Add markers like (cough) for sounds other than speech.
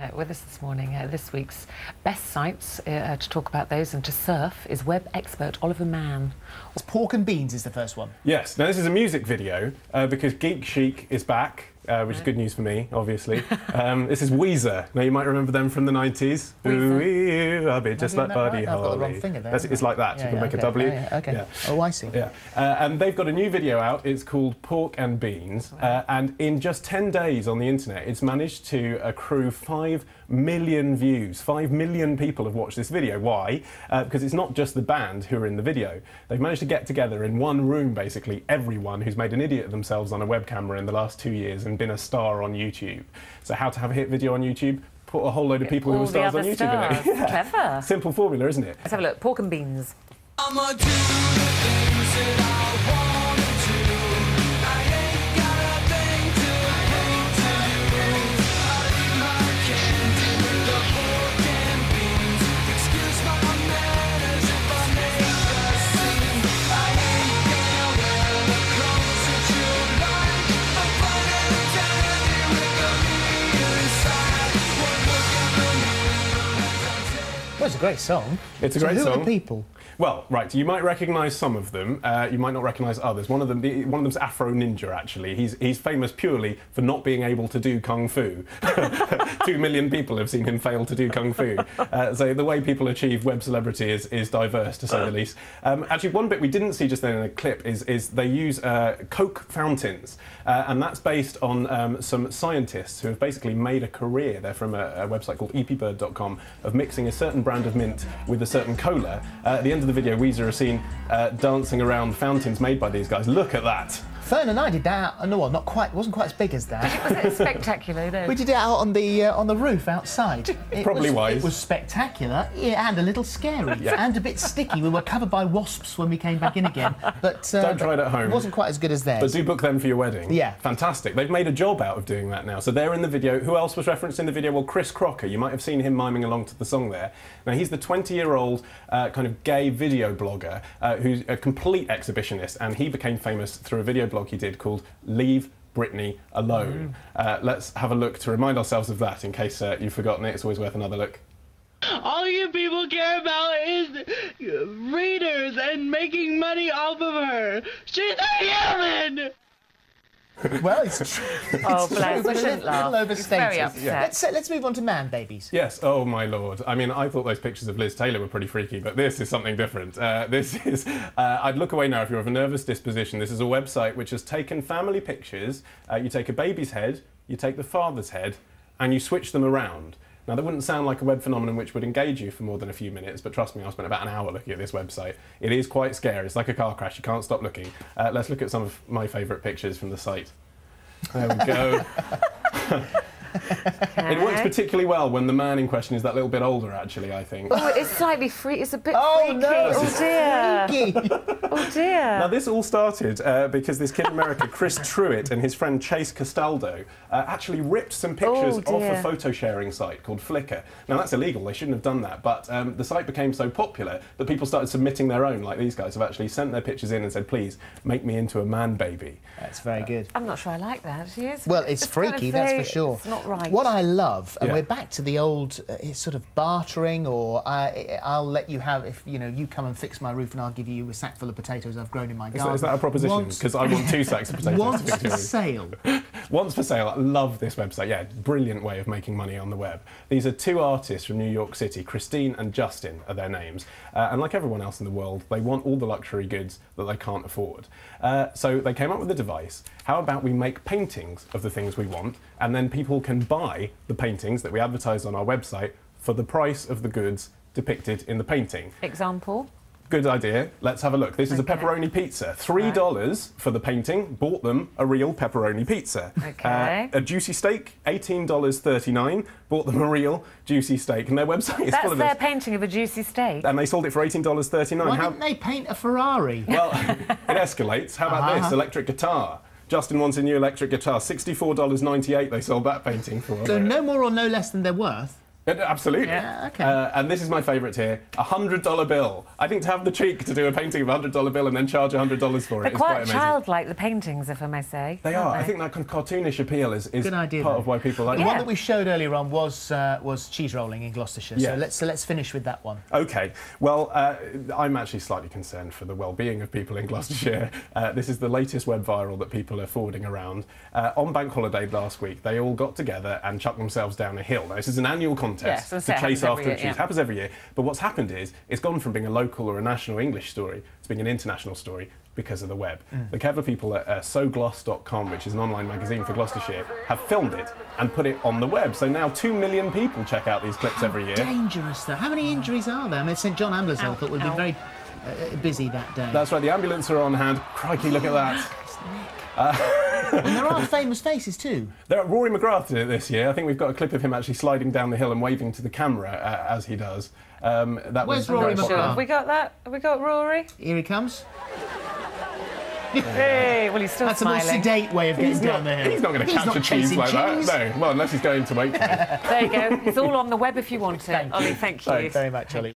Uh, with us this morning, uh, this week's best sites uh, to talk about those and to surf is web expert Oliver Mann. Pork and Beans is the first one. Yes, now this is a music video uh, because Geek Chic is back. Uh, which is good news for me, obviously. um, this is Weezer. Now you might remember them from the 90s. Ooh, I'll be just like Buddy that? I've got the wrong finger there, That's- it's like that. Yeah, you can yeah, make okay. a W. Oh, yeah, okay. Oh, I see. Yeah, uh, and they've got a new video out. It's called Pork and Beans, uh, and in just 10 days on the internet, it's managed to accrue 5 million views. 5 million people have watched this video. Why? Uh, because it's not just the band who are in the video. They've managed to get together in one room, basically, everyone who's made an idiot of themselves on a web camera in the last two years and been a star on YouTube. So, how to have a hit video on YouTube? Put a whole load of people who All are the stars on YouTube stars. in it. (laughs) Yeah. Clever. Simple formula, isn't it? Let's have a look. Pork and beans. A great song. It's a So great who song. are the people? Well, right. You might recognise some of them. Uh, you might not recognise others. One of them, the, one of them's Afro Ninja. Actually, he's he's famous purely for not being able to do kung fu. (laughs) Two million people have seen him fail to do kung fu. Uh, so the way people achieve web celebrity is, is diverse, to say the least. Um, actually, one bit we didn't see just then in a clip is is they use uh, Coke fountains, uh, and that's based on um, some scientists who have basically made a career. They're from a, a website called eepybird.com of mixing a certain brand of mint with a certain cola. Uh, at the end of the video, Weezer are seen uh, dancing around fountains made by these guys. Look at that. Fern and I did that. No, well, not quite. It wasn't quite as big as that. Was (laughs) it spectacular though? We did it out on the uh, on the roof outside. (laughs) It Probably was, wise. It was spectacular, yeah, and a little scary, Yeah. and a bit sticky. We were covered by wasps when we came back in again, but uh, Don't try it at home. It wasn't quite as good as theirs. But do book them for your wedding. Yeah. Fantastic. They've made a job out of doing that now. So they're in the video. Who else was referenced in the video? Well, Chris Crocker. You might have seen him miming along to the song there. Now, he's the 20 year old uh, kind of gay video blogger uh, who's a complete exhibitionist, and he became famous through a video blog he did called Leave Britney Alone. Uh, let's have a look to remind ourselves of that in case uh, you've forgotten it. It's always worth another look. All you people care about is readers and making money off of her. She's a human! (laughs) well, it's true. Oh, It's bless. true, We a shouldn't little, laugh. little He's overstated. very upset. Let's uh, let's move on to man babies. Yes. Oh my lord. I mean, I thought those pictures of Liz Taylor were pretty freaky, but this is something different. Uh, this (laughs) is. Uh, I'd look away now if you're of a nervous disposition. This is a website which has taken family pictures. Uh, you take a baby's head, you take the father's head, and you switch them around. Now, that wouldn't sound like a web phenomenon which would engage you for more than a few minutes, but trust me, I spent about an hour looking at this website. It is quite scary. It's like a car crash. You can't stop looking. Uh, let's look at some of my favourite pictures from the site. There we go. (laughs) It works particularly well when the man in question is that little bit older, actually, I think. Oh, it's slightly free. It's a bit Oh freaky. no! Oh dear. Oh dear. Now, this all started uh, because this kid in America, Chris Truitt, and his friend Chase Castaldo uh, actually ripped some pictures Oh, off a photo sharing site called Flickr. Now, that's illegal, they shouldn't have done that, but um, the site became so popular that people started submitting their own, like these guys have actually sent their pictures in and said, please, make me into a man baby. That's very good. I'm not sure I like that. She is. Well, it's, kind of freaky, that's for sure. It's not right. What I love, and Yeah. we're back to the old uh, sort of bartering, or I, I'll let you have if you know you come and fix my roof, and I'll give you a sack full of potatoes I've grown in my Is garden. that, is that a proposition? Because I want two sacks of (laughs) potatoes. to Once fix for your sale. (laughs) Wants for Sale. I love this website. Yeah, brilliant way of making money on the web. These are two artists from New York City. Christine and Justin are their names. Uh, and like everyone else in the world, they want all the luxury goods that they can't afford. Uh, so they came up with a device. How about we make paintings of the things we want, and then people can buy the paintings that we advertise on our website for the price of the goods depicted in the painting. Example. Good idea. Let's have a look. This is Okay. a pepperoni pizza. Three dollars for the painting. Bought them a real pepperoni pizza. Okay. Uh, a juicy steak. Eighteen dollars thirty-nine. Bought them a real juicy steak, and their website is full That's of their this. painting of a juicy steak. And they sold it for eighteen dollars thirty-nine. Why How? didn't they paint a Ferrari? Well, (laughs) it escalates. How about this? Uh-huh. Electric guitar. Justin wants a new electric guitar. Sixty-four dollars ninety-eight. They sold that painting for. So no more or no less than they're worth. Uh, Absolutely. Yeah, okay. Uh, and this is my favourite here a $100 bill. I think to have the cheek to do a painting of a $100 bill and then charge $100 for it They're is quite amazing. childlike, the paintings, if I may say. They aren't are. I think that kind of cartoonish appeal is, is Good idea, part though. of why people like The it. one that we showed earlier on was uh, was cheese rolling in Gloucestershire. So let's so let's finish with that one. Okay, well, uh, I'm actually slightly concerned for the well-being of people in Gloucestershire. (laughs) uh, this is the latest web viral that people are forwarding around. Uh, on Bank Holiday last week, they all got together and chucked themselves down a hill. Now, this is an annual contest Yes, I was to gonna say, it chase after every a year, cheese. yeah. Happens every year. But what's happened is it's gone from being a local or a national English story to being an international story because of the web. Mm. The clever people at uh, soglos.com, which is an online magazine for Gloucestershire, have filmed it and put it on the web. So now two million people check out these clips every year. Dangerous though. How many injuries are there? I mean, St John Ambulance I thought would be ow. very uh, busy that day. That's right, the ambulance are on hand. Crikey, look at that. (gasps) (laughs) and there are famous faces too. There, Rory McGrath did it this year. I think we've got a clip of him actually sliding down the hill and waving to the camera uh, as he does. Um, that Where's was Rory McGrath? Have we got that? Have we got Rory? Here he comes. Hey, well, he's still That's a more sedate way of getting He's down not, the hill. he's not going to catch a cheese like cheese. that. No, well, unless he's going to Waitrose. There you go. It's all on the web if you want it. Thank you. Olly, thank you. Thanks very much, Olly.